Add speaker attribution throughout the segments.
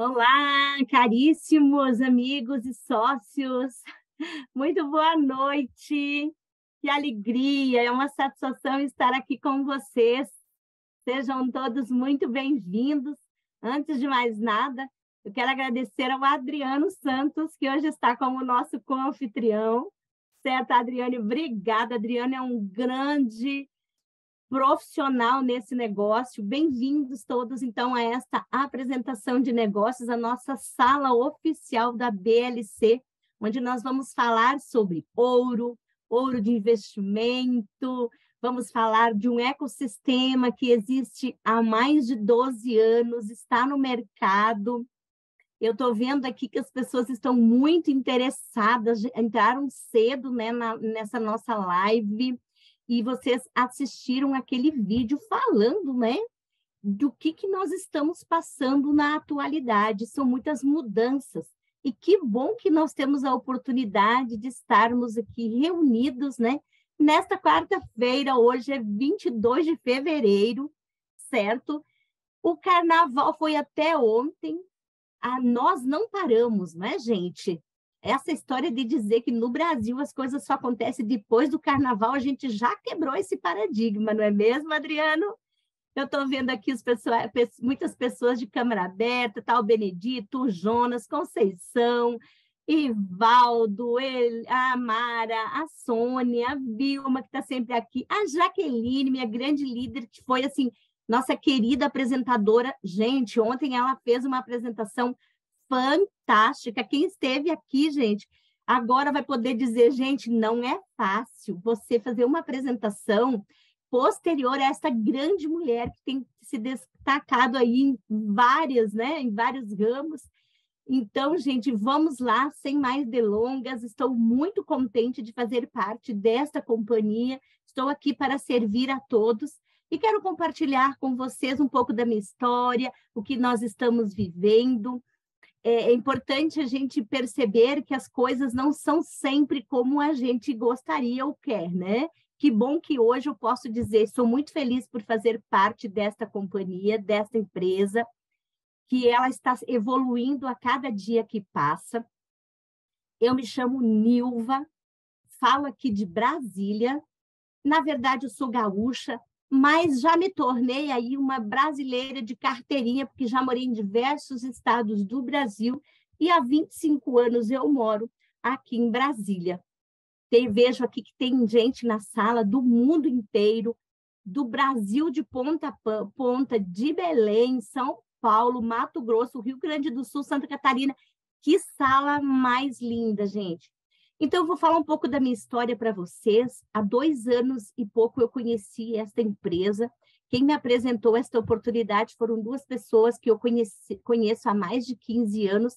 Speaker 1: Olá, caríssimos amigos e sócios. Muito boa noite. Que alegria, é uma satisfação estar aqui com vocês. Sejam todos muito bem-vindos. Antes de mais nada, eu quero agradecer ao Adriano Santos, que hoje está como nosso co-anfitrião. Certo, Adriane? Obrigada. Adriano é um grande profissional nesse negócio. Bem-vindos todos, então, a esta apresentação de negócios, a nossa sala oficial da BLC, onde nós vamos falar sobre ouro, ouro de investimento, vamos falar de um ecossistema que existe há mais de 12 anos, está no mercado. Eu estou vendo aqui que as pessoas estão muito interessadas, entraram cedo né, na, nessa nossa live e vocês assistiram aquele vídeo falando, né, do que, que nós estamos passando na atualidade. São muitas mudanças. E que bom que nós temos a oportunidade de estarmos aqui reunidos, né? Nesta quarta-feira, hoje é 22 de fevereiro, certo? O carnaval foi até ontem. Ah, nós não paramos, né, gente? Essa história de dizer que no Brasil as coisas só acontecem depois do carnaval, a gente já quebrou esse paradigma, não é mesmo, Adriano? Eu estou vendo aqui os pessoas, muitas pessoas de câmera aberta, tá o Benedito, Jonas, Conceição, Ivaldo, a Mara, a Sônia, a Vilma, que está sempre aqui, a Jaqueline, minha grande líder, que foi assim, nossa querida apresentadora. Gente, ontem ela fez uma apresentação fantástica. Quem esteve aqui, gente, agora vai poder dizer, gente, não é fácil você fazer uma apresentação posterior a esta grande mulher que tem se destacado aí em várias, né, em vários ramos. Então, gente, vamos lá, sem mais delongas. Estou muito contente de fazer parte desta companhia. Estou aqui para servir a todos e quero compartilhar com vocês um pouco da minha história, o que nós estamos vivendo, é, é importante a gente perceber que as coisas não são sempre como a gente gostaria ou quer, né? Que bom que hoje eu posso dizer, sou muito feliz por fazer parte desta companhia, desta empresa, que ela está evoluindo a cada dia que passa. Eu me chamo Nilva, falo aqui de Brasília. Na verdade, eu sou gaúcha, mas já me tornei aí uma brasileira de carteirinha, porque já morei em diversos estados do Brasil e há 25 anos eu moro aqui em Brasília. Tem, vejo aqui que tem gente na sala do mundo inteiro, do Brasil de ponta a ponta, de Belém, São Paulo, Mato Grosso, Rio Grande do Sul, Santa Catarina. Que sala mais linda, gente. Então, eu vou falar um pouco da minha história para vocês. Há dois anos e pouco eu conheci esta empresa. Quem me apresentou esta oportunidade foram duas pessoas que eu conheci, conheço há mais de 15 anos,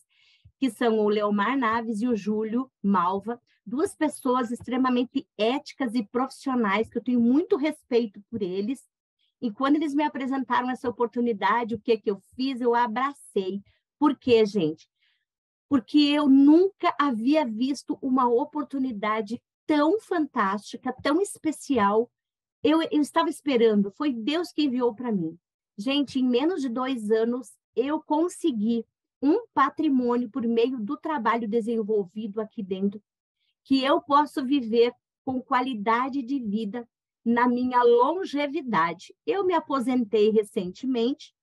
Speaker 1: que são o Leomar Naves e o Júlio Malva, duas pessoas extremamente éticas e profissionais, que eu tenho muito respeito por eles. E quando eles me apresentaram essa oportunidade, o que, que eu fiz? Eu abracei. Por quê, gente? Porque eu nunca havia visto uma oportunidade tão fantástica, tão especial. Eu, eu estava esperando, foi Deus que enviou para mim. Gente, em menos de dois anos, eu consegui um patrimônio por meio do trabalho desenvolvido aqui dentro, que eu posso viver com qualidade de vida na minha longevidade. Eu me aposentei recentemente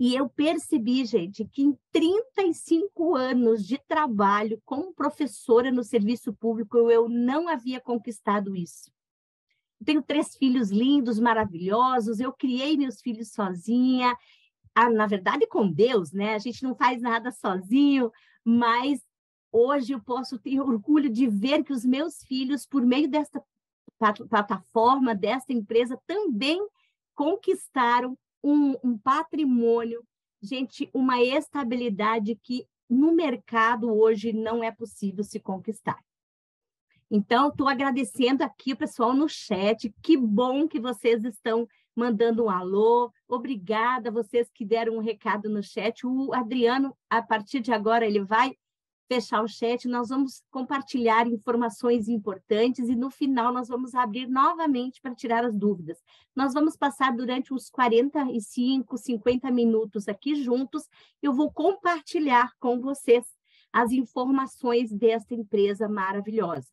Speaker 1: e eu percebi, gente, que em 35 anos de trabalho como professora no serviço público, eu não havia conquistado isso. Tenho três filhos lindos, maravilhosos, eu criei meus filhos sozinha, ah, na verdade com Deus, né? A gente não faz nada sozinho, mas hoje eu posso ter orgulho de ver que os meus filhos, por meio desta plataforma, desta empresa, também conquistaram um, um patrimônio, gente, uma estabilidade que no mercado hoje não é possível se conquistar. Então, estou agradecendo aqui o pessoal no chat. Que bom que vocês estão mandando um alô. Obrigada a vocês que deram um recado no chat. O Adriano, a partir de agora, ele vai fechar o chat, nós vamos compartilhar informações importantes e no final nós vamos abrir novamente para tirar as dúvidas. Nós vamos passar durante uns 45, 50 minutos aqui juntos. Eu vou compartilhar com vocês as informações desta empresa maravilhosa.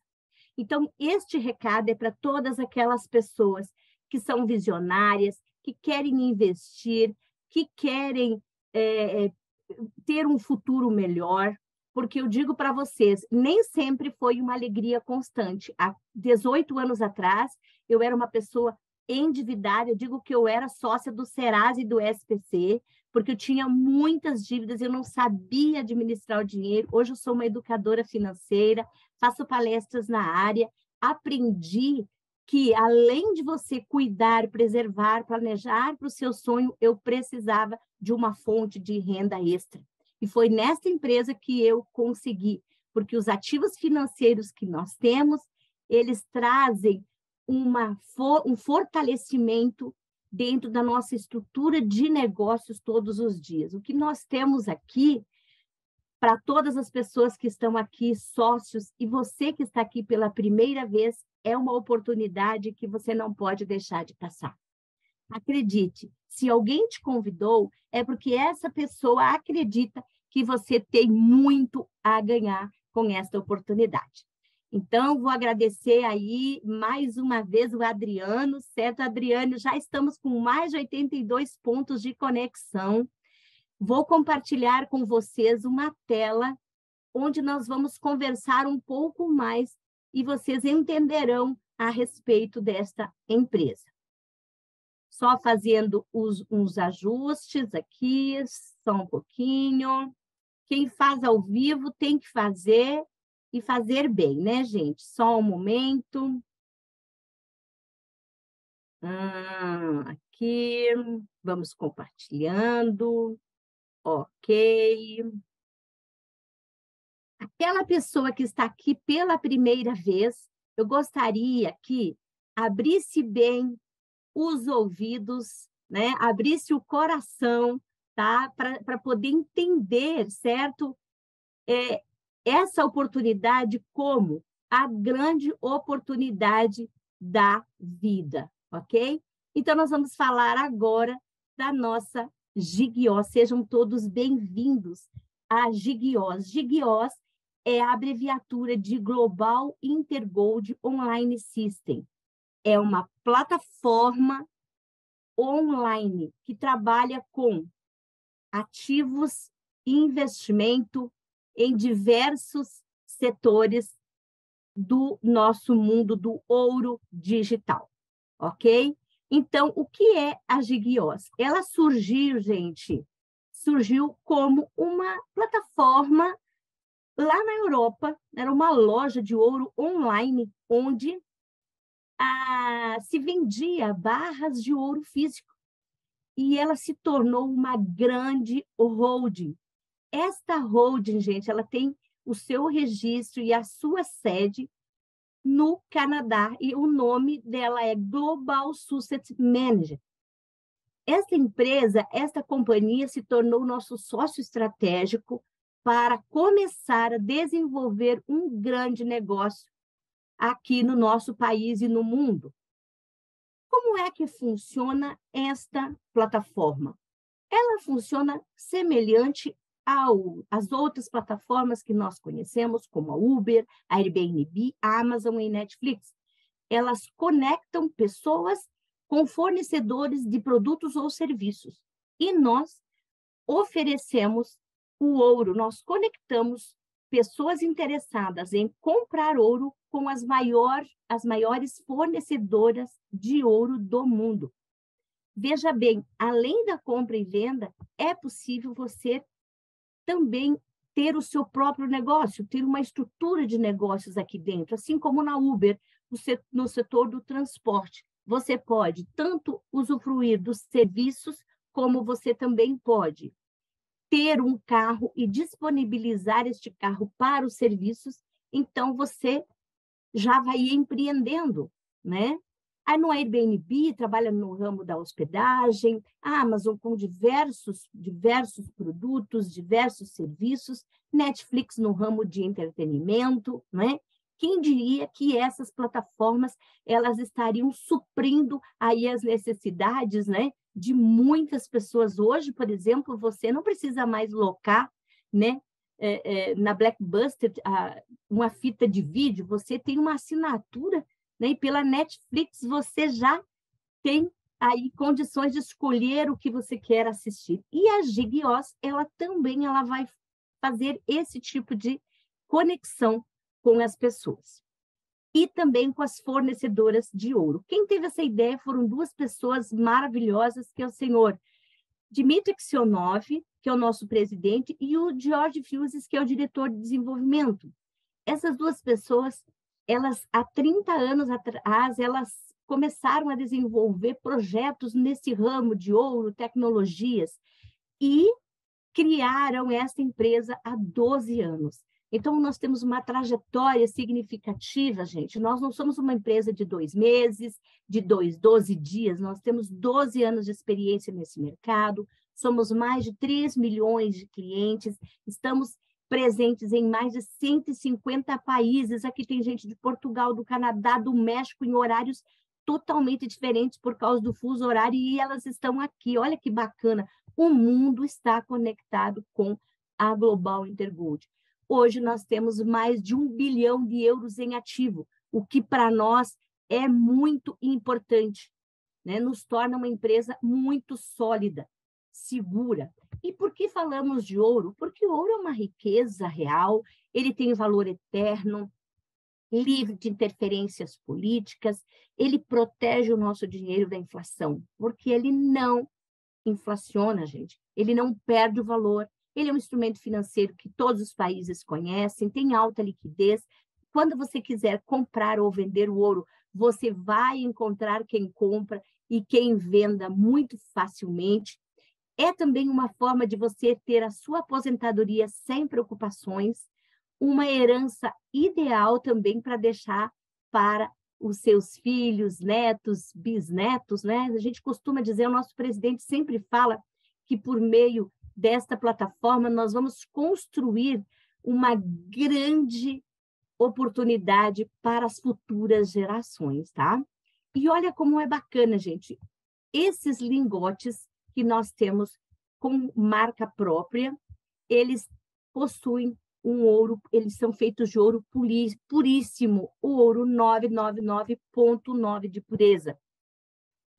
Speaker 1: Então, este recado é para todas aquelas pessoas que são visionárias, que querem investir, que querem é, ter um futuro melhor, porque eu digo para vocês, nem sempre foi uma alegria constante. Há 18 anos atrás, eu era uma pessoa endividada, eu digo que eu era sócia do Serasa e do SPC, porque eu tinha muitas dívidas, eu não sabia administrar o dinheiro. Hoje eu sou uma educadora financeira, faço palestras na área, aprendi que além de você cuidar, preservar, planejar para o seu sonho, eu precisava de uma fonte de renda extra. E foi nessa empresa que eu consegui, porque os ativos financeiros que nós temos, eles trazem uma, um fortalecimento dentro da nossa estrutura de negócios todos os dias. O que nós temos aqui, para todas as pessoas que estão aqui, sócios, e você que está aqui pela primeira vez, é uma oportunidade que você não pode deixar de passar. Acredite, se alguém te convidou, é porque essa pessoa acredita que você tem muito a ganhar com esta oportunidade. Então, vou agradecer aí mais uma vez o Adriano, certo, Adriano? Já estamos com mais de 82 pontos de conexão. Vou compartilhar com vocês uma tela onde nós vamos conversar um pouco mais e vocês entenderão a respeito desta empresa. Só fazendo os, uns ajustes aqui, só um pouquinho. Quem faz ao vivo tem que fazer e fazer bem, né, gente? Só um momento. Ah, aqui, vamos compartilhando. Ok. Aquela pessoa que está aqui pela primeira vez, eu gostaria que abrisse bem os ouvidos, né? Abrisse o coração, tá? Para poder entender, certo? É, essa oportunidade como a grande oportunidade da vida, ok? Então, nós vamos falar agora da nossa Gigiós. Sejam todos bem-vindos a Gigiós. Gigiós é a abreviatura de Global Intergold Online System. É uma plataforma online que trabalha com ativos, investimento, em diversos setores do nosso mundo do ouro digital, ok? Então, o que é a Gigios? Ela surgiu, gente, surgiu como uma plataforma lá na Europa, era uma loja de ouro online, onde ah, se vendia barras de ouro físico. E ela se tornou uma grande holding, esta holding, gente, ela tem o seu registro e a sua sede no Canadá e o nome dela é Global Sussex Manager. Esta empresa, esta companhia se tornou nosso sócio estratégico para começar a desenvolver um grande negócio aqui no nosso país e no mundo. Como é que funciona esta plataforma? Ela funciona semelhante as outras plataformas que nós conhecemos, como a Uber, a Airbnb, a Amazon e Netflix. Elas conectam pessoas com fornecedores de produtos ou serviços. E nós oferecemos o ouro, nós conectamos pessoas interessadas em comprar ouro com as, maior, as maiores fornecedoras de ouro do mundo. Veja bem, além da compra e venda, é possível você também ter o seu próprio negócio, ter uma estrutura de negócios aqui dentro, assim como na Uber, no setor do transporte. Você pode tanto usufruir dos serviços, como você também pode ter um carro e disponibilizar este carro para os serviços, então você já vai empreendendo, né? Aí no Airbnb trabalha no ramo da hospedagem, Amazon com diversos, diversos produtos, diversos serviços, Netflix no ramo de entretenimento, né? Quem diria que essas plataformas elas estariam suprindo aí as necessidades, né, de muitas pessoas hoje, por exemplo, você não precisa mais locar, né, é, é, na Blackbuster uma fita de vídeo, você tem uma assinatura né? E pela Netflix você já tem aí condições de escolher o que você quer assistir. E a Gigios, ela também ela vai fazer esse tipo de conexão com as pessoas. E também com as fornecedoras de ouro. Quem teve essa ideia foram duas pessoas maravilhosas, que é o senhor Dmitry Ksionov, que é o nosso presidente, e o George Fuses, que é o diretor de desenvolvimento. Essas duas pessoas elas há 30 anos atrás, elas começaram a desenvolver projetos nesse ramo de ouro, tecnologias, e criaram essa empresa há 12 anos. Então, nós temos uma trajetória significativa, gente. Nós não somos uma empresa de dois meses, de dois, 12 dias, nós temos 12 anos de experiência nesse mercado, somos mais de 3 milhões de clientes, estamos presentes em mais de 150 países. Aqui tem gente de Portugal, do Canadá, do México, em horários totalmente diferentes por causa do fuso horário, e elas estão aqui. Olha que bacana. O mundo está conectado com a Global Intergold. Hoje nós temos mais de um bilhão de euros em ativo, o que para nós é muito importante, né? nos torna uma empresa muito sólida, segura. E por que falamos de ouro? Porque ouro é uma riqueza real, ele tem valor eterno, livre de interferências políticas, ele protege o nosso dinheiro da inflação, porque ele não inflaciona, gente. Ele não perde o valor. Ele é um instrumento financeiro que todos os países conhecem, tem alta liquidez. Quando você quiser comprar ou vender o ouro, você vai encontrar quem compra e quem venda muito facilmente é também uma forma de você ter a sua aposentadoria sem preocupações, uma herança ideal também para deixar para os seus filhos, netos, bisnetos, né? A gente costuma dizer, o nosso presidente sempre fala que por meio desta plataforma nós vamos construir uma grande oportunidade para as futuras gerações, tá? E olha como é bacana, gente. Esses lingotes que nós temos com marca própria, eles possuem um ouro, eles são feitos de ouro puríssimo, o ouro 999.9 de pureza.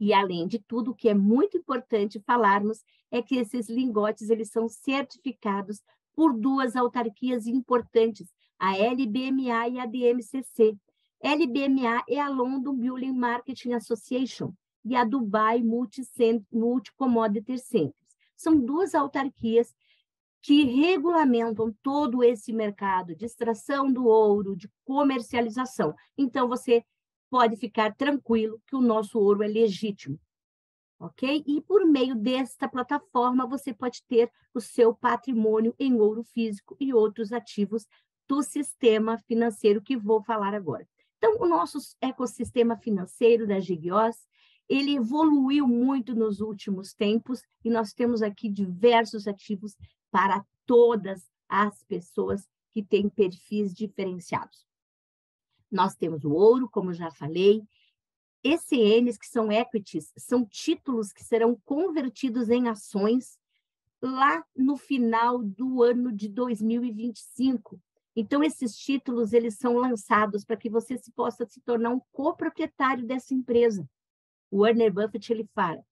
Speaker 1: E além de tudo, o que é muito importante falarmos é que esses lingotes eles são certificados por duas autarquias importantes, a LBMA e a DMCC. LBMA é a London Building Marketing Association, e a Dubai Multi-Commodity Centers. São duas autarquias que regulamentam todo esse mercado de extração do ouro, de comercialização. Então, você pode ficar tranquilo que o nosso ouro é legítimo, ok? E por meio desta plataforma, você pode ter o seu patrimônio em ouro físico e outros ativos do sistema financeiro que vou falar agora. Então, o nosso ecossistema financeiro da Gigios, ele evoluiu muito nos últimos tempos e nós temos aqui diversos ativos para todas as pessoas que têm perfis diferenciados. Nós temos o ouro, como já falei, ECNs, que são equities, são títulos que serão convertidos em ações lá no final do ano de 2025. Então, esses títulos, eles são lançados para que você se possa se tornar um coproprietário dessa empresa. O Warner Buffett ele fala: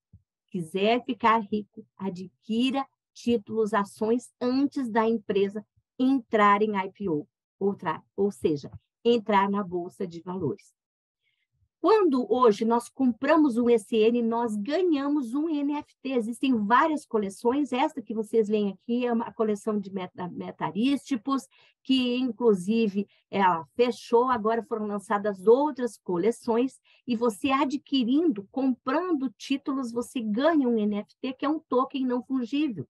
Speaker 1: quiser ficar rico, adquira títulos, ações antes da empresa entrar em IPO, ou seja, entrar na bolsa de valores. Quando hoje nós compramos um ECN, nós ganhamos um NFT. Existem várias coleções. Esta que vocês leem aqui é uma coleção de meta, metarístipos, que inclusive ela fechou, agora foram lançadas outras coleções, e você adquirindo, comprando títulos, você ganha um NFT, que é um token não fungível.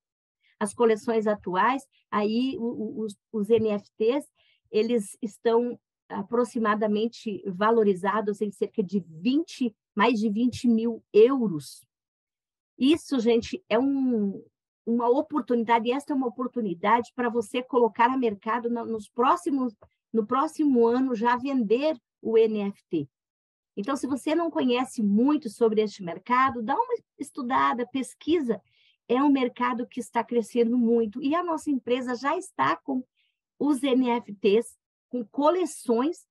Speaker 1: As coleções atuais, aí os, os NFTs, eles estão aproximadamente valorizados em cerca de 20 mais de 20 mil euros. Isso, gente, é um, uma oportunidade, e esta é uma oportunidade para você colocar a mercado nos próximos, no próximo ano já vender o NFT. Então, se você não conhece muito sobre este mercado, dá uma estudada, pesquisa. É um mercado que está crescendo muito e a nossa empresa já está com os NFTs, com coleções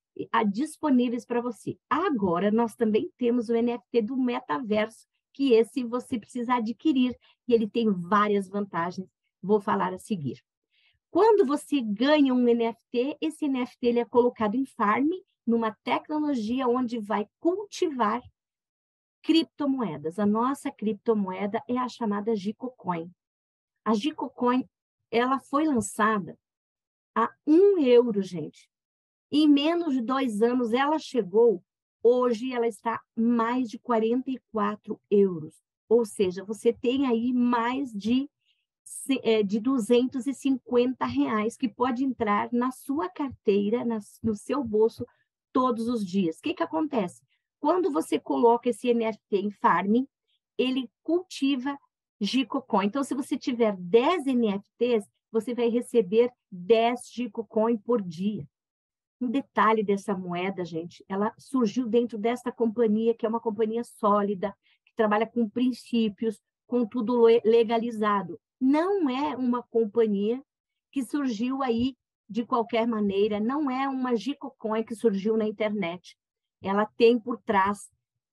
Speaker 1: disponíveis para você. Agora, nós também temos o NFT do metaverso, que esse você precisa adquirir, e ele tem várias vantagens, vou falar a seguir. Quando você ganha um NFT, esse NFT ele é colocado em farm numa tecnologia onde vai cultivar criptomoedas. A nossa criptomoeda é a chamada Gicocoin. A Gicocoin, ela foi lançada a um euro, gente. Em menos de dois anos, ela chegou, hoje ela está mais de 44 euros. Ou seja, você tem aí mais de, é, de 250 reais que pode entrar na sua carteira, no seu bolso, todos os dias. O que, que acontece? Quando você coloca esse NFT em farming, ele cultiva Gicocoin. Então, se você tiver 10 NFTs, você vai receber 10 Gicocoin por dia. Um detalhe dessa moeda, gente, ela surgiu dentro desta companhia, que é uma companhia sólida, que trabalha com princípios, com tudo legalizado. Não é uma companhia que surgiu aí de qualquer maneira, não é uma Gicocoin que surgiu na internet. Ela tem por trás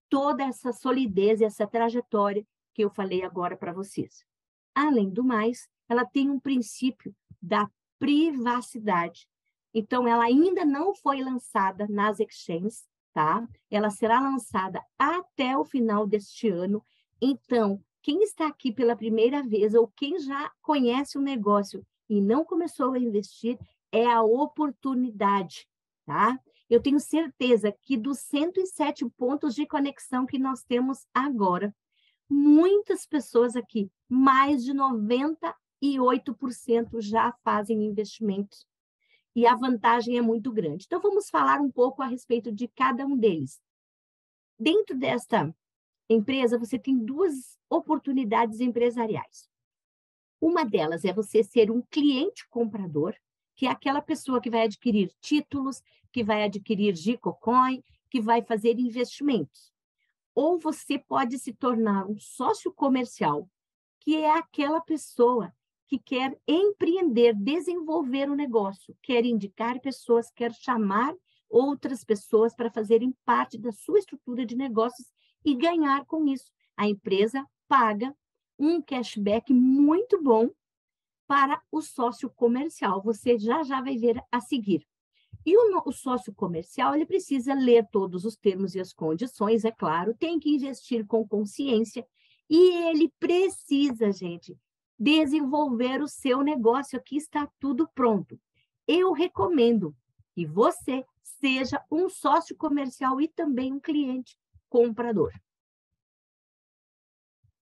Speaker 1: toda essa solidez e essa trajetória que eu falei agora para vocês. Além do mais, ela tem um princípio da privacidade. Então, ela ainda não foi lançada nas exchanges, tá? Ela será lançada até o final deste ano. Então, quem está aqui pela primeira vez ou quem já conhece o negócio e não começou a investir, é a oportunidade, tá? Eu tenho certeza que dos 107 pontos de conexão que nós temos agora, muitas pessoas aqui, mais de 98% já fazem investimentos. E a vantagem é muito grande. Então, vamos falar um pouco a respeito de cada um deles. Dentro desta empresa, você tem duas oportunidades empresariais. Uma delas é você ser um cliente comprador, que é aquela pessoa que vai adquirir títulos, que vai adquirir Gicocoin, que vai fazer investimentos. Ou você pode se tornar um sócio comercial, que é aquela pessoa que quer empreender, desenvolver o um negócio, quer indicar pessoas, quer chamar outras pessoas para fazerem parte da sua estrutura de negócios e ganhar com isso. A empresa paga um cashback muito bom para o sócio comercial. Você já já vai ver a seguir. E o, o, sócio comercial, ele precisa ler todos os termos e as condições, é claro, tem que investir com consciência e ele precisa, gente, desenvolver o seu negócio. Aqui está tudo pronto. Eu recomendo que você seja um sócio comercial e também um cliente comprador.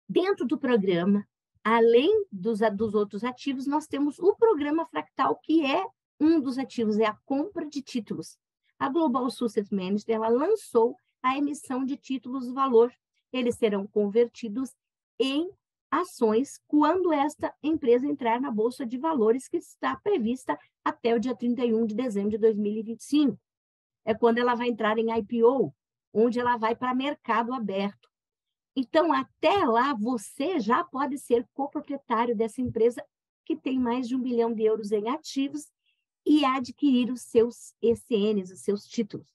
Speaker 1: Dentro do programa, além dos, dos outros ativos, nós temos o programa fractal, que é um dos ativos, é a compra de títulos. A Global Success Manager ela lançou a emissão de títulos valor. Eles serão convertidos em ações quando esta empresa entrar na Bolsa de Valores, que está prevista até o dia 31 de dezembro de 2025. É quando ela vai entrar em IPO, onde ela vai para mercado aberto. Então, até lá, você já pode ser coproprietário dessa empresa que tem mais de um bilhão de euros em ativos e adquirir os seus ECNs, os seus títulos.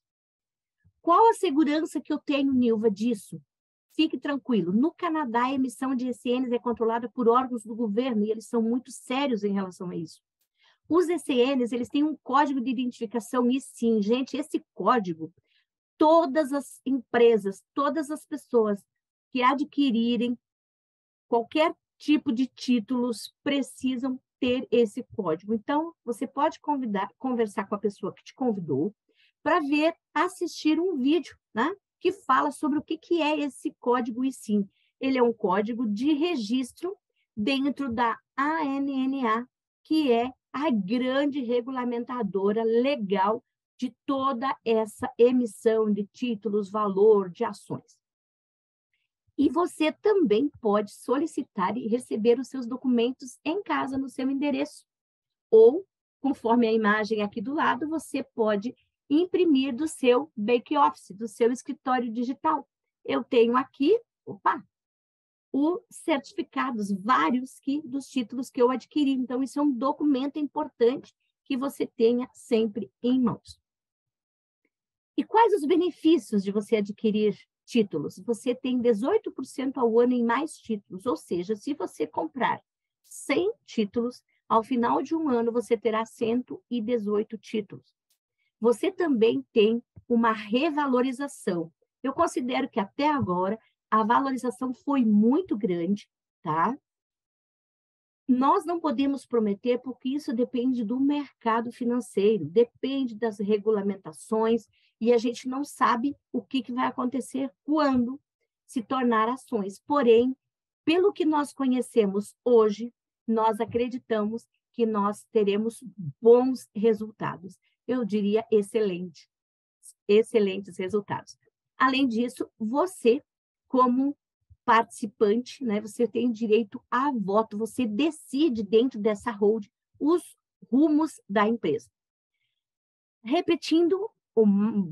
Speaker 1: Qual a segurança que eu tenho, Nilva, disso? Fique tranquilo. No Canadá, a emissão de ECNs é controlada por órgãos do governo e eles são muito sérios em relação a isso. Os ECNs, eles têm um código de identificação e sim, gente, esse código, todas as empresas, todas as pessoas que adquirirem qualquer tipo de títulos precisam ter esse código. Então, você pode convidar, conversar com a pessoa que te convidou para ver, assistir um vídeo, né? Que fala sobre o que, que é esse código e sim. Ele é um código de registro dentro da ANNA, que é a grande regulamentadora legal de toda essa emissão de títulos, valor, de ações. E você também pode solicitar e receber os seus documentos em casa, no seu endereço. Ou, conforme a imagem aqui do lado, você pode imprimir do seu back-office, do seu escritório digital. Eu tenho aqui, opa, os certificados, vários que, dos títulos que eu adquiri. Então, isso é um documento importante que você tenha sempre em mãos. E quais os benefícios de você adquirir títulos? Você tem 18% ao ano em mais títulos, ou seja, se você comprar 100 títulos, ao final de um ano você terá 118 títulos. Você também tem uma revalorização. Eu considero que até agora a valorização foi muito grande, tá? Nós não podemos prometer, porque isso depende do mercado financeiro, depende das regulamentações, e a gente não sabe o que, que vai acontecer quando se tornar ações. Porém, pelo que nós conhecemos hoje, nós acreditamos que nós teremos bons resultados. Eu diria excelente, excelentes resultados. Além disso, você, como participante, né? Você tem direito a voto, você decide dentro dessa hold os rumos da empresa. Repetindo,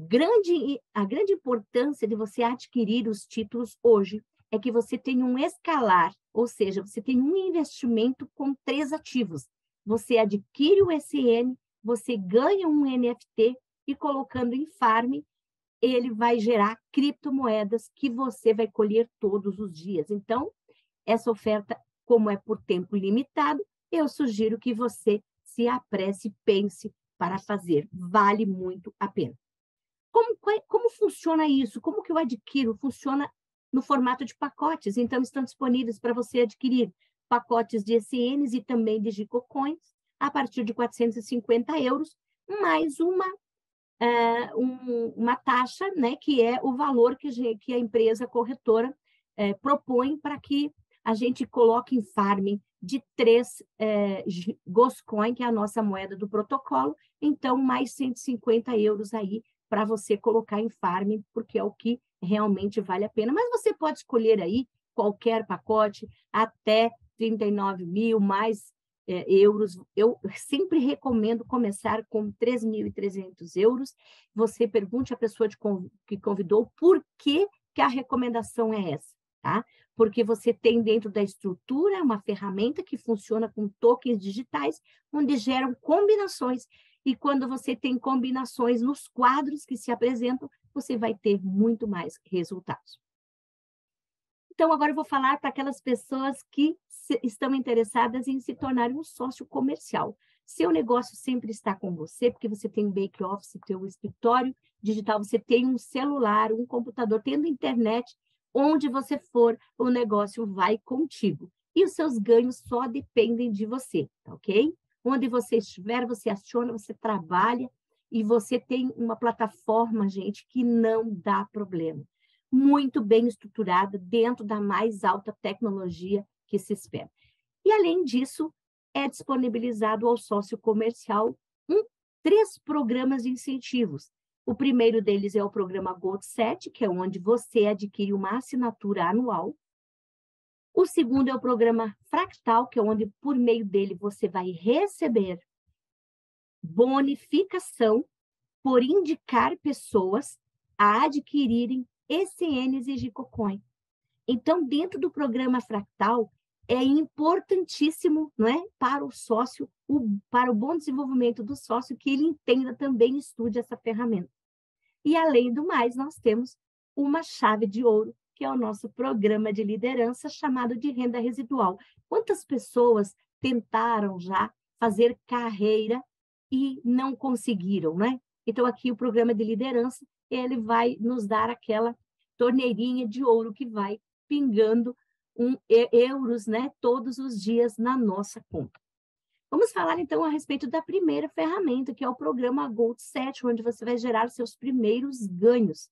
Speaker 1: grande, a grande importância de você adquirir os títulos hoje é que você tem um escalar, ou seja, você tem um investimento com três ativos. Você adquire o SN, você ganha um NFT e colocando em farm, ele vai gerar criptomoedas que você vai colher todos os dias. Então, essa oferta, como é por tempo limitado, eu sugiro que você se apresse, pense para fazer. Vale muito a pena. Como, como funciona isso? Como que eu adquiro? Funciona no formato de pacotes. Então, estão disponíveis para você adquirir pacotes de ECNs e também de Gicocoins a partir de 450 euros, mais uma uh, um, uma taxa, né, que é o valor que, que a empresa corretora uh, propõe para que a gente coloque em farming de três uh, Goscoin, que é a nossa moeda do protocolo, então mais 150 euros aí para você colocar em farming, porque é o que realmente vale a pena. Mas você pode escolher aí qualquer pacote até 39 mil, mais é, euros. Eu sempre recomendo começar com 3.300 euros. Você pergunte à pessoa que convidou por que, que a recomendação é essa, tá? Porque você tem dentro da estrutura uma ferramenta que funciona com tokens digitais, onde geram combinações. E quando você tem combinações nos quadros que se apresentam, você vai ter muito mais resultados. Então, agora eu vou falar para aquelas pessoas que se, estão interessadas em se tornar um sócio comercial. Seu negócio sempre está com você, porque você tem bake office, teu escritório digital, você tem um celular, um computador, tendo internet, onde você for, o negócio vai contigo. E os seus ganhos só dependem de você, tá ok? Onde você estiver, você aciona, você trabalha e você tem uma plataforma, gente, que não dá problema muito bem estruturada dentro da mais alta tecnologia que se espera. E, além disso, é disponibilizado ao sócio comercial um, três programas de incentivos. O primeiro deles é o programa Gold 7, que é onde você adquire uma assinatura anual. O segundo é o programa Fractal, que é onde, por meio dele, você vai receber bonificação por indicar pessoas a adquirirem ECNs e Gicocoin. Então, dentro do programa Fractal, é importantíssimo não é, para o sócio, o, para o bom desenvolvimento do sócio, que ele entenda também e estude essa ferramenta. E, além do mais, nós temos uma chave de ouro, que é o nosso programa de liderança chamado de renda residual. Quantas pessoas tentaram já fazer carreira e não conseguiram, né? Então, aqui o programa de liderança ele vai nos dar aquela torneirinha de ouro que vai pingando um, euros né, todos os dias na nossa conta. Vamos falar então a respeito da primeira ferramenta, que é o programa Gold 7, onde você vai gerar seus primeiros ganhos.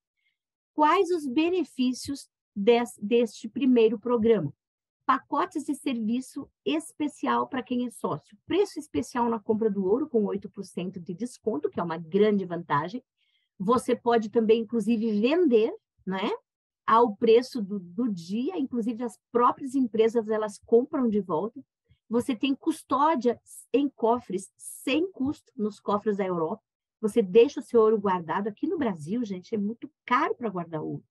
Speaker 1: Quais os benefícios des, deste primeiro programa? Pacotes de serviço especial para quem é sócio. Preço especial na compra do ouro, com 8% de desconto, que é uma grande vantagem. Você pode também, inclusive, vender, né? ao preço do, do dia, inclusive as próprias empresas elas compram de volta. Você tem custódia em cofres sem custo nos cofres da Europa. Você deixa o seu ouro guardado. Aqui no Brasil, gente, é muito caro para guardar ouro.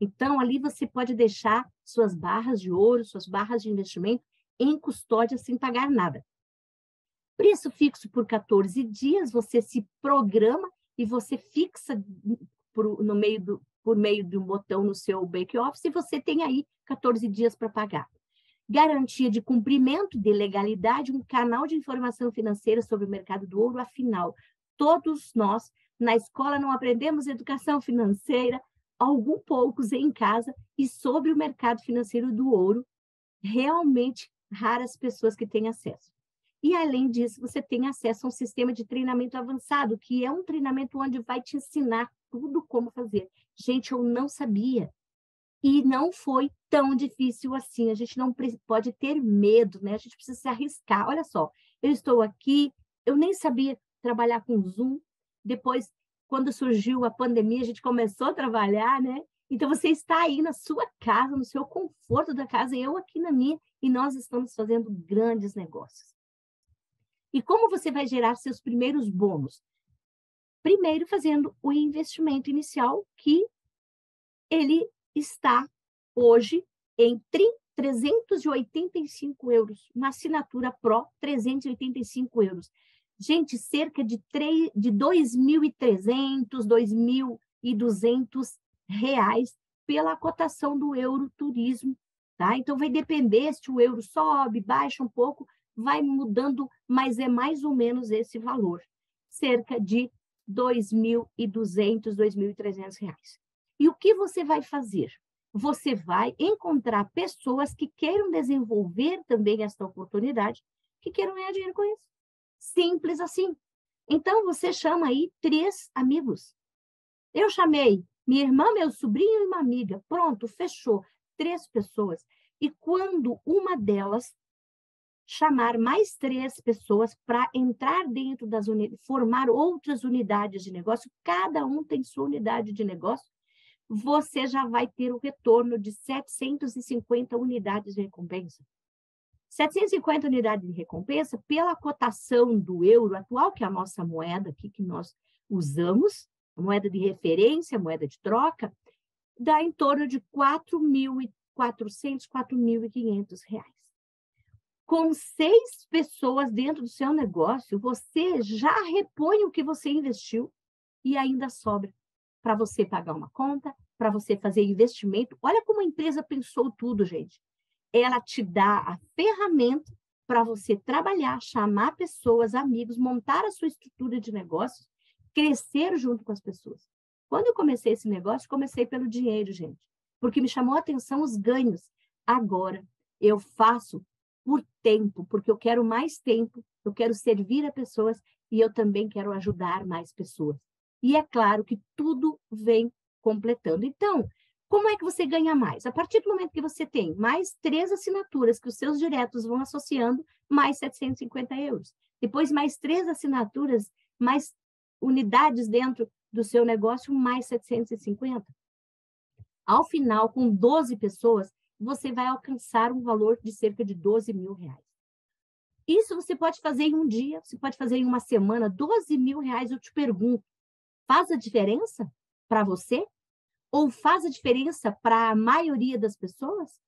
Speaker 1: Então, ali você pode deixar suas barras de ouro, suas barras de investimento em custódia sem pagar nada. Preço fixo por 14 dias, você se programa e você fixa por, no meio do, por meio de um botão no seu back-office e você tem aí 14 dias para pagar. Garantia de cumprimento de legalidade, um canal de informação financeira sobre o mercado do ouro, afinal, todos nós na escola não aprendemos educação financeira, algum poucos em casa, e sobre o mercado financeiro do ouro, realmente raras pessoas que têm acesso. E, além disso, você tem acesso a um sistema de treinamento avançado, que é um treinamento onde vai te ensinar tudo como fazer. Gente, eu não sabia. E não foi tão difícil assim. A gente não pode ter medo, né? A gente precisa se arriscar. Olha só, eu estou aqui, eu nem sabia trabalhar com Zoom. Depois, quando surgiu a pandemia, a gente começou a trabalhar, né? Então, você está aí na sua casa, no seu conforto da casa, eu aqui na minha, e nós estamos fazendo grandes negócios. E como você vai gerar seus primeiros bônus? Primeiro, fazendo o investimento inicial, que ele está hoje em 385 euros, uma assinatura Pro, 385 euros. Gente, cerca de, 3, de 2.300, 2.200 reais pela cotação do euro turismo, tá? Então, vai depender se o euro sobe, baixa um pouco, vai mudando, mas é mais ou menos esse valor, cerca de 2.200, 2.300 reais. E o que você vai fazer? Você vai encontrar pessoas que queiram desenvolver também esta oportunidade, que queiram ganhar dinheiro com isso. Simples assim. Então, você chama aí três amigos. Eu chamei minha irmã, meu sobrinho e uma amiga. Pronto, fechou. Três pessoas. E quando uma delas chamar mais três pessoas para entrar dentro das unidades, formar outras unidades de negócio, cada um tem sua unidade de negócio, você já vai ter o retorno de 750 unidades de recompensa. 750 unidades de recompensa, pela cotação do euro atual, que é a nossa moeda aqui que nós usamos, moeda de referência, moeda de troca, dá em torno de 4.400, 4.500 reais com seis pessoas dentro do seu negócio, você já repõe o que você investiu e ainda sobra para você pagar uma conta, para você fazer investimento. Olha como a empresa pensou tudo, gente. Ela te dá a ferramenta para você trabalhar, chamar pessoas, amigos, montar a sua estrutura de negócios, crescer junto com as pessoas. Quando eu comecei esse negócio, comecei pelo dinheiro, gente, porque me chamou a atenção os ganhos. Agora, eu faço por tempo, porque eu quero mais tempo, eu quero servir a pessoas e eu também quero ajudar mais pessoas. E é claro que tudo vem completando. Então, como é que você ganha mais? A partir do momento que você tem mais três assinaturas que os seus diretos vão associando, mais 750 euros. Depois, mais três assinaturas, mais unidades dentro do seu negócio, mais 750. Ao final, com 12 pessoas, você vai alcançar um valor de cerca de 12 mil reais. Isso você pode fazer em um dia, você pode fazer em uma semana, 12 mil reais. Eu te pergunto, faz a diferença para você? Ou faz a diferença para a maioria das pessoas?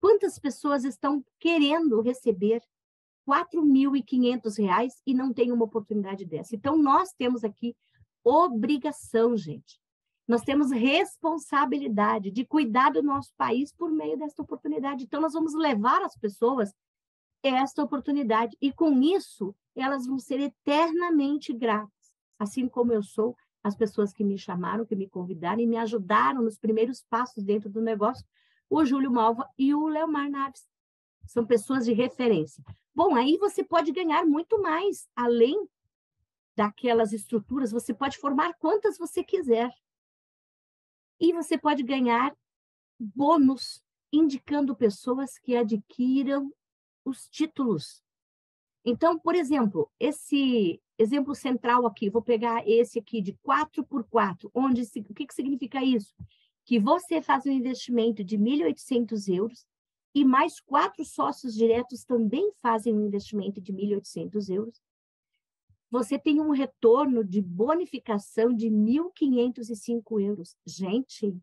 Speaker 1: Quantas pessoas estão querendo receber 4.500 reais e não tem uma oportunidade dessa? Então, nós temos aqui obrigação, gente, nós temos responsabilidade de cuidar do nosso país por meio desta oportunidade. Então, nós vamos levar as pessoas esta oportunidade. E com isso, elas vão ser eternamente gratas. Assim como eu sou, as pessoas que me chamaram, que me convidaram e me ajudaram nos primeiros passos dentro do negócio, o Júlio Malva e o Leomar Naves. São pessoas de referência. Bom, aí você pode ganhar muito mais, além daquelas estruturas, você pode formar quantas você quiser. E você pode ganhar bônus indicando pessoas que adquiram os títulos. Então, por exemplo, esse exemplo central aqui, vou pegar esse aqui de 4 por 4, onde o que, que significa isso? que você faz um investimento de 1.800 euros e mais quatro sócios diretos também fazem um investimento de 1.800 euros, você tem um retorno de bonificação de 1.505 euros. Gente,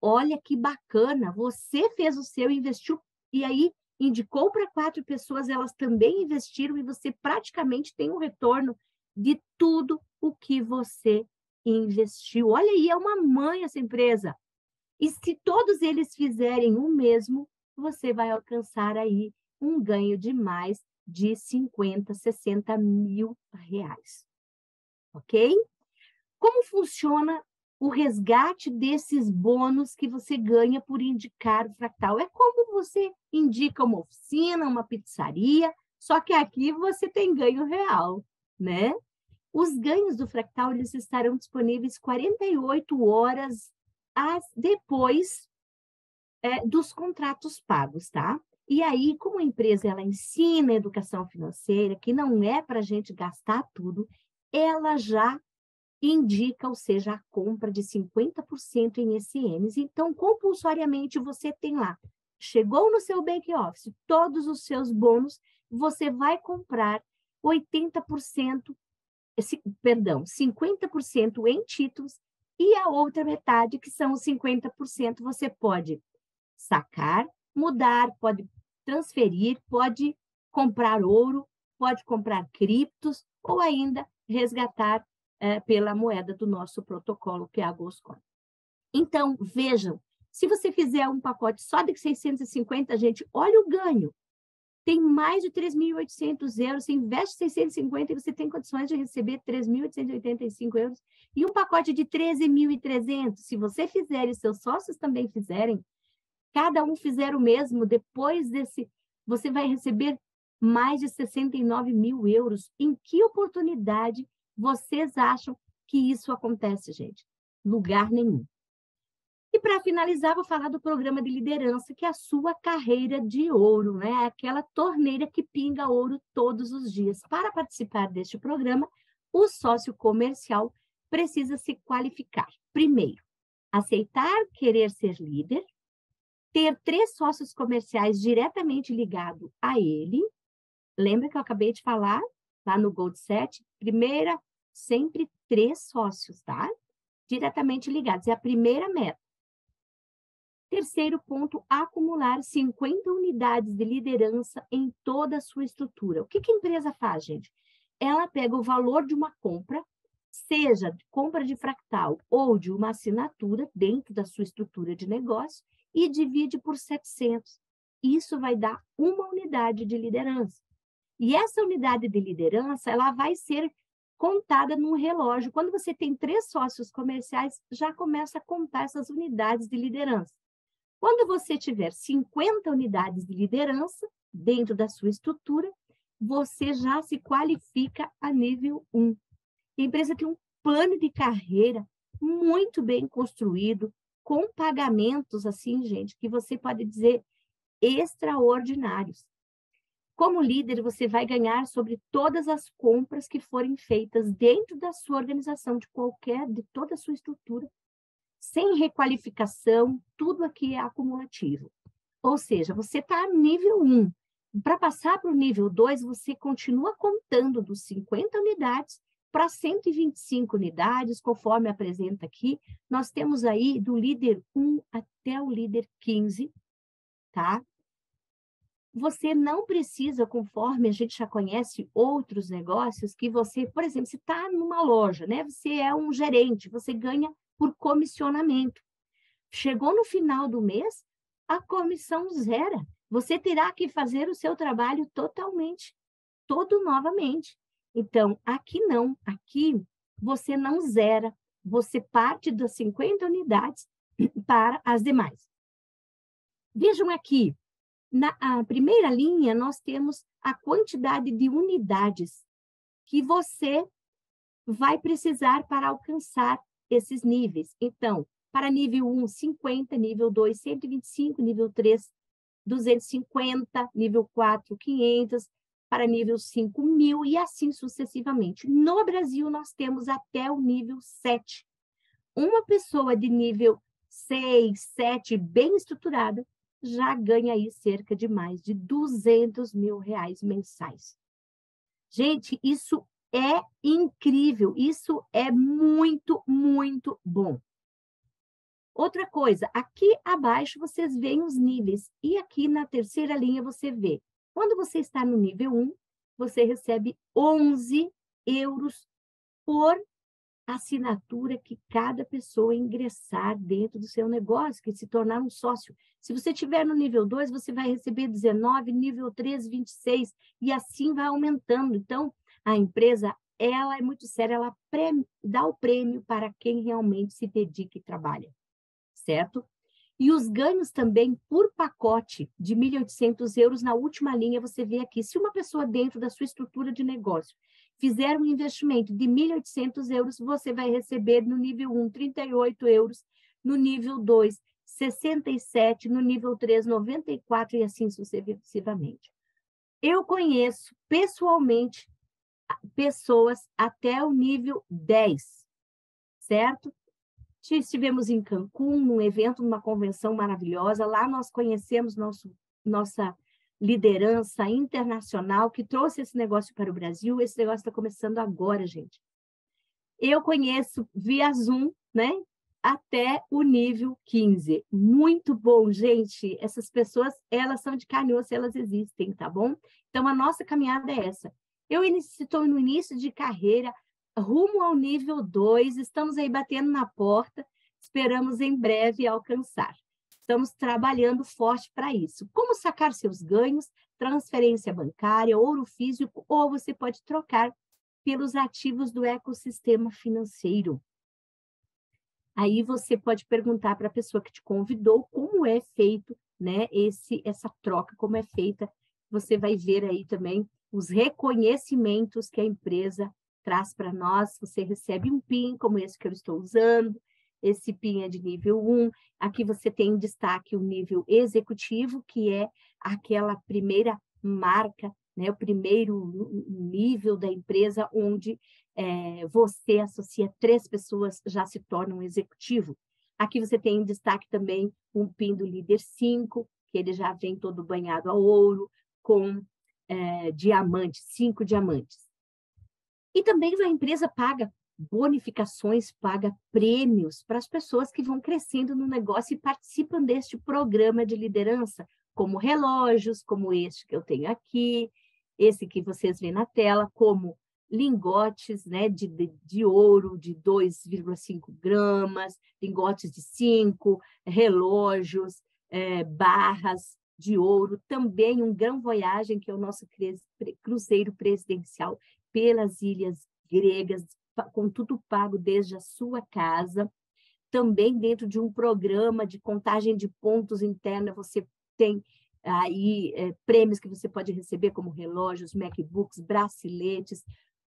Speaker 1: olha que bacana! Você fez o seu, investiu, e aí indicou para quatro pessoas, elas também investiram, e você praticamente tem um retorno de tudo o que você investiu. Olha aí, é uma mãe essa empresa. E se todos eles fizerem o mesmo, você vai alcançar aí um ganho de mais de 50, 60 mil reais. Ok? Como funciona o resgate desses bônus que você ganha por indicar o fractal? É como você indica uma oficina, uma pizzaria, só que aqui você tem ganho real, né? Os ganhos do fractal eles estarão disponíveis 48 horas as, depois é, dos contratos pagos, tá? E aí, como a empresa ela ensina educação financeira, que não é para a gente gastar tudo, ela já indica, ou seja, a compra de 50% em SNs. Então, compulsoriamente, você tem lá, chegou no seu back office, todos os seus bônus, você vai comprar 80%, esse, perdão, 50% em títulos e a outra metade, que são os 50%, você pode sacar, mudar, pode transferir, pode comprar ouro, pode comprar criptos ou ainda resgatar é, pela moeda do nosso protocolo, que é a Goscoin. Então, vejam, se você fizer um pacote só de 650, gente, olha o ganho tem mais de 3.800 euros, você investe 650 e você tem condições de receber 3.885 euros e um pacote de 13.300. Se você fizer e seus sócios também fizerem, cada um fizer o mesmo, depois desse, você vai receber mais de 69 mil euros. Em que oportunidade vocês acham que isso acontece, gente? Lugar nenhum. E para finalizar, vou falar do programa de liderança, que é a sua carreira de ouro, né? Aquela torneira que pinga ouro todos os dias. Para participar deste programa, o sócio comercial precisa se qualificar. Primeiro, aceitar querer ser líder, ter três sócios comerciais diretamente ligados a ele. Lembra que eu acabei de falar lá no Gold Set? Primeira, sempre três sócios, tá? Diretamente ligados. É a primeira meta. Terceiro ponto, acumular 50 unidades de liderança em toda a sua estrutura. O que, que a empresa faz, gente? Ela pega o valor de uma compra, seja compra de fractal ou de uma assinatura dentro da sua estrutura de negócio, e divide por 700. Isso vai dar uma unidade de liderança. E essa unidade de liderança, ela vai ser contada num relógio. Quando você tem três sócios comerciais, já começa a contar essas unidades de liderança. Quando você tiver 50 unidades de liderança dentro da sua estrutura, você já se qualifica a nível 1. A empresa tem um plano de carreira muito bem construído, com pagamentos assim, gente, que você pode dizer extraordinários. Como líder, você vai ganhar sobre todas as compras que forem feitas dentro da sua organização, de qualquer, de toda a sua estrutura sem requalificação, tudo aqui é acumulativo. Ou seja, você está nível 1. Para passar para o nível 2, você continua contando dos 50 unidades para 125 unidades, conforme apresenta aqui. Nós temos aí do líder 1 até o líder 15, tá? Você não precisa, conforme a gente já conhece outros negócios, que você, por exemplo, se está numa loja, né? Você é um gerente, você ganha por comissionamento. Chegou no final do mês, a comissão zera. Você terá que fazer o seu trabalho totalmente, todo novamente. Então, aqui não, aqui você não zera, você parte das 50 unidades para as demais. Vejam aqui, na primeira linha, nós temos a quantidade de unidades que você vai precisar para alcançar esses níveis. Então, para nível 1, 50, nível 2, 125, nível 3, 250, nível 4, 500, para nível 5, 1000 e assim sucessivamente. No Brasil, nós temos até o nível 7. Uma pessoa de nível 6, 7, bem estruturada, já ganha aí cerca de mais de 200 mil reais mensais. Gente, isso é incrível, isso é muito, muito bom. Outra coisa, aqui abaixo vocês veem os níveis, e aqui na terceira linha você vê. Quando você está no nível 1, você recebe 11 euros por assinatura que cada pessoa ingressar dentro do seu negócio, que se tornar um sócio. Se você estiver no nível 2, você vai receber 19, nível 3, 26, e assim vai aumentando. Então, a empresa, ela é muito séria, ela dá o prêmio para quem realmente se dedica e trabalha certo? E os ganhos também por pacote de 1.800 euros na última linha, você vê aqui. Se uma pessoa dentro da sua estrutura de negócio fizer um investimento de 1.800 euros, você vai receber no nível 1, 38 euros, no nível 2, 67, no nível 3, 94 e assim sucessivamente. Eu conheço pessoalmente pessoas até o nível 10, certo? Estivemos em Cancún, num evento, numa convenção maravilhosa. Lá nós conhecemos nosso, nossa liderança internacional que trouxe esse negócio para o Brasil. Esse negócio está começando agora, gente. Eu conheço via Zoom, né? Até o nível 15. Muito bom, gente. Essas pessoas, elas são de carne osso, elas existem, tá bom? Então, a nossa caminhada é essa. Eu estou no início de carreira, rumo ao nível 2, estamos aí batendo na porta, esperamos em breve alcançar. Estamos trabalhando forte para isso. Como sacar seus ganhos? Transferência bancária, ouro físico, ou você pode trocar pelos ativos do ecossistema financeiro. Aí você pode perguntar para a pessoa que te convidou como é feito, né, esse essa troca, como é feita. Você vai ver aí também os reconhecimentos que a empresa traz para nós, você recebe um PIN, como esse que eu estou usando, esse PIN é de nível 1, aqui você tem em destaque o nível executivo, que é aquela primeira marca, né, o primeiro nível da empresa onde é, você associa três pessoas, já se torna um executivo. Aqui você tem em destaque também um PIN do líder 5, que ele já vem todo banhado a ouro, com é, diamantes, cinco diamantes. E também a empresa paga bonificações, paga prêmios para as pessoas que vão crescendo no negócio e participam deste programa de liderança, como relógios, como este que eu tenho aqui, esse que vocês veem na tela, como lingotes né, de, de, de ouro de 2,5 gramas, lingotes de 5, relógios, é, barras de ouro, também um Gran Voyage, que é o nosso cruzeiro presidencial, pelas ilhas gregas, com tudo pago desde a sua casa. Também dentro de um programa de contagem de pontos interna, você tem aí é, prêmios que você pode receber, como relógios, MacBooks, braceletes.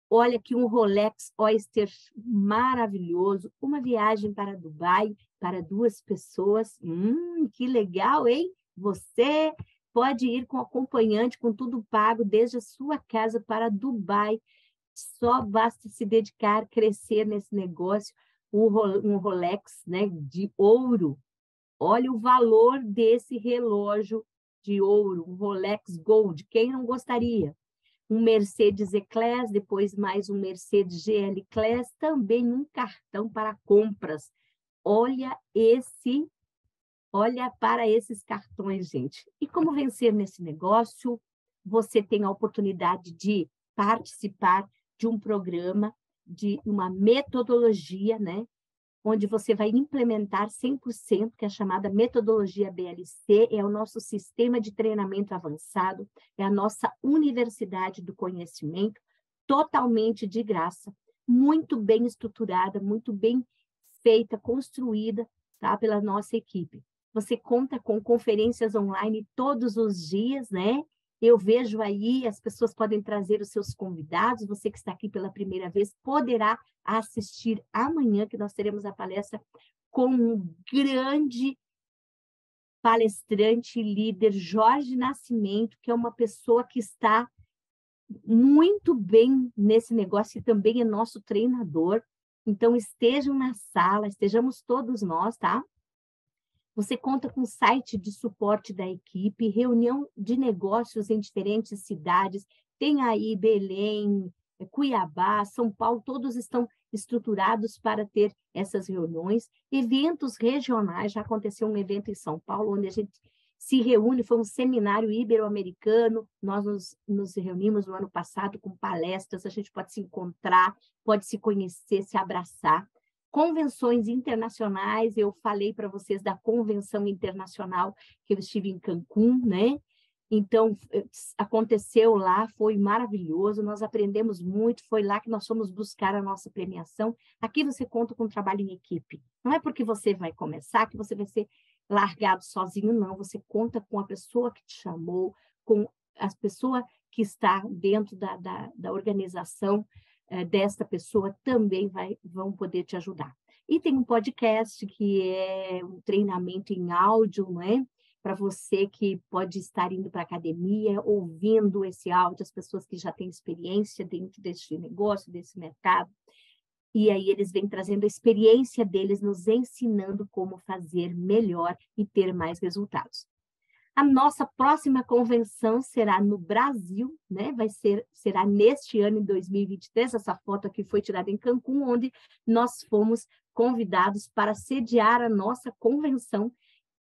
Speaker 1: Olha aqui um Rolex Oyster maravilhoso, uma viagem para Dubai para duas pessoas. Hum, que legal, hein? Você pode ir com acompanhante, com tudo pago, desde a sua casa para Dubai. Só basta se dedicar, crescer nesse negócio. Um Rolex né, de ouro. Olha o valor desse relógio de ouro, um Rolex Gold. Quem não gostaria? Um Mercedes E-Class, depois mais um Mercedes GL Class, também um cartão para compras. Olha esse Olha para esses cartões, gente. E como vencer nesse negócio? Você tem a oportunidade de participar de um programa, de uma metodologia, né? Onde você vai implementar 100%, que é a chamada metodologia BLC, é o nosso sistema de treinamento avançado, é a nossa universidade do conhecimento, totalmente de graça, muito bem estruturada, muito bem feita, construída, tá? Pela nossa equipe. Você conta com conferências online todos os dias, né? Eu vejo aí, as pessoas podem trazer os seus convidados. Você que está aqui pela primeira vez poderá assistir amanhã, que nós teremos a palestra com um grande palestrante líder, Jorge Nascimento, que é uma pessoa que está muito bem nesse negócio e também é nosso treinador. Então, estejam na sala, estejamos todos nós, tá? Você conta com site de suporte da equipe, reunião de negócios em diferentes cidades. Tem aí Belém, Cuiabá, São Paulo, todos estão estruturados para ter essas reuniões. Eventos regionais, já aconteceu um evento em São Paulo, onde a gente se reúne, foi um seminário ibero-americano, nós nos, nos, reunimos no ano passado com palestras, a gente pode se encontrar, pode se conhecer, se abraçar. Convenções internacionais, eu falei para vocês da convenção internacional que eu estive em Cancún, né? Então, eh, aconteceu lá, foi maravilhoso, nós aprendemos muito, foi lá que nós fomos buscar a nossa premiação. Aqui você conta com trabalho em equipe. Não é porque você vai começar que você vai ser largado sozinho, não. Você conta com a pessoa que te chamou, com a pessoa que está dentro da, da, da organização eh, desta pessoa também vai, vão poder te ajudar. E tem um podcast que é um treinamento em áudio, não é? Para você que pode estar indo para a academia, ouvindo esse áudio, as pessoas que já têm experiência dentro desse negócio, desse mercado. E aí eles vêm trazendo a experiência deles, nos ensinando como fazer melhor e ter mais resultados. A nossa próxima convenção será no Brasil, né? Vai ser será neste ano em 2023. Essa foto aqui foi tirada em Cancún, onde nós fomos convidados para sediar a nossa convenção,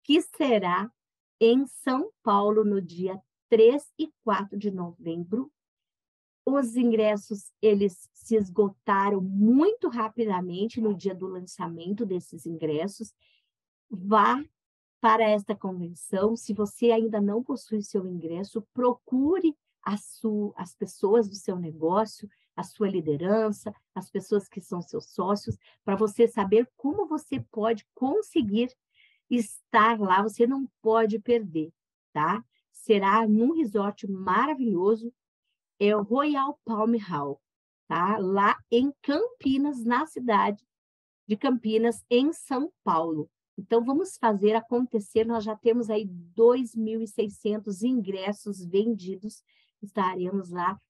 Speaker 1: que será em São Paulo no dia 3 e 4 de novembro, os ingressos eles se esgotaram muito rapidamente no dia do lançamento desses ingressos. Vá para esta convenção. Se você ainda não possui seu ingresso, procure su, as pessoas do seu negócio, a sua liderança, as pessoas que são seus sócios, para você saber como você pode conseguir estar lá. Você não pode perder, tá? Será num resort maravilhoso é o Royal Palm Hall, tá? Lá em Campinas, na cidade de Campinas, em São Paulo. Então, vamos fazer acontecer. Nós já temos aí 2.600 ingressos vendidos. Estaremos lá.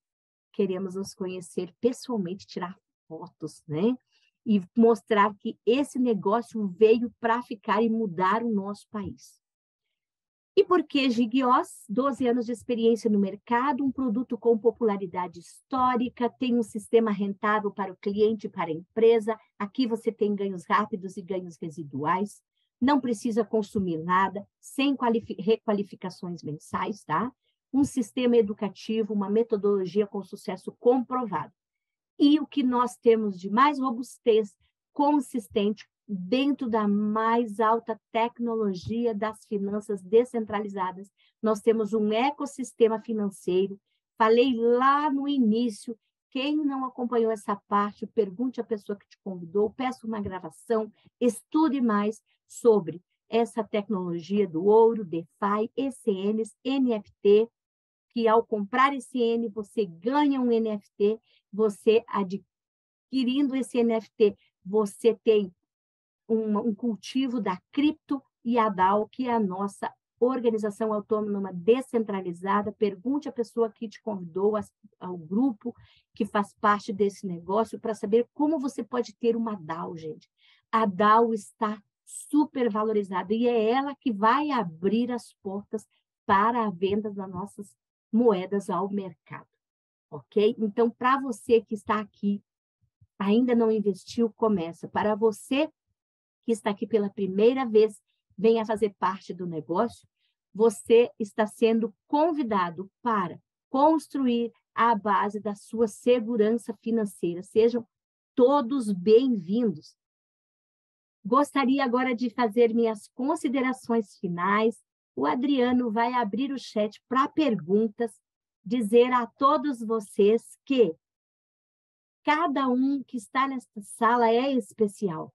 Speaker 1: Queremos nos conhecer pessoalmente, tirar fotos, né? E mostrar que esse negócio veio para ficar e mudar o nosso país. E por que Gigiós? 12 anos de experiência no mercado, um produto com popularidade histórica, tem um sistema rentável para o cliente e para a empresa. Aqui você tem ganhos rápidos e ganhos residuais. Não precisa consumir nada, sem requalificações mensais, tá? Um sistema educativo, uma metodologia com sucesso comprovado. E o que nós temos de mais robustez, consistente, dentro da mais alta tecnologia das finanças descentralizadas. Nós temos um ecossistema financeiro. Falei lá no início. Quem não acompanhou essa parte, pergunte à pessoa que te convidou, peça uma gravação, estude mais sobre essa tecnologia do ouro, DeFi, ECNs, NFT, que ao comprar ECN, você ganha um NFT, você adquirindo esse NFT, você tem um, um cultivo da cripto e a DAO, que é a nossa organização autônoma descentralizada. Pergunte à pessoa que te convidou, ao grupo que faz parte desse negócio, para saber como você pode ter uma DAO, gente. A DAO está super valorizada e é ela que vai abrir as portas para a venda das nossas moedas ao mercado. Ok? Então, para você que está aqui, ainda não investiu, começa. Para você que está aqui pela primeira vez, venha fazer parte do negócio, você está sendo convidado para construir a base da sua segurança financeira. Sejam todos bem-vindos. Gostaria agora de fazer minhas considerações finais. O Adriano vai abrir o chat para perguntas, dizer a todos vocês que cada um que está nesta sala é especial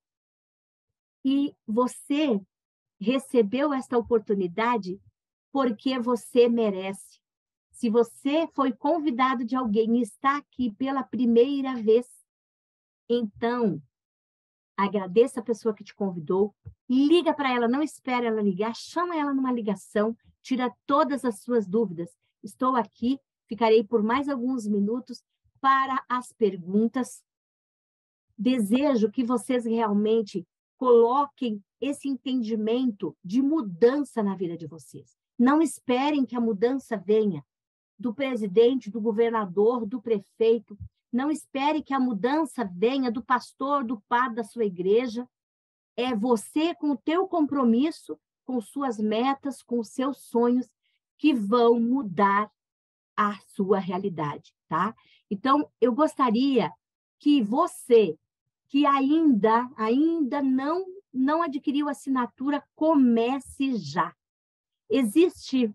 Speaker 1: e você recebeu esta oportunidade porque você merece. Se você foi convidado de alguém e está aqui pela primeira vez, então agradeça a pessoa que te convidou, liga para ela, não espere ela ligar, chama ela numa ligação, tira todas as suas dúvidas. Estou aqui, ficarei por mais alguns minutos para as perguntas. Desejo que vocês realmente coloquem esse entendimento de mudança na vida de vocês. Não esperem que a mudança venha do presidente, do governador, do prefeito. Não espere que a mudança venha do pastor, do padre da sua igreja. É você com o teu compromisso, com suas metas, com seus sonhos que vão mudar a sua realidade, tá? Então, eu gostaria que você que ainda ainda não não adquiriu assinatura, comece já. Existe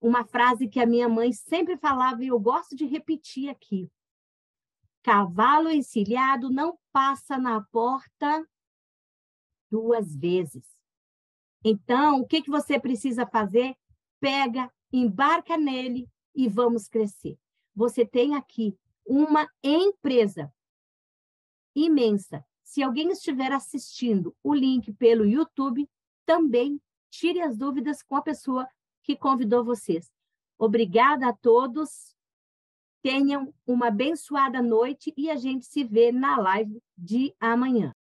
Speaker 1: uma frase que a minha mãe sempre falava e eu gosto de repetir aqui. Cavalo encilhado não passa na porta duas vezes. Então, o que, que você precisa fazer? Pega, embarca nele e vamos crescer. Você tem aqui uma empresa imensa. Se alguém estiver assistindo o link pelo YouTube, também tire as dúvidas com a pessoa que convidou vocês. Obrigada a todos. Tenham uma abençoada noite e a gente se vê na live de amanhã.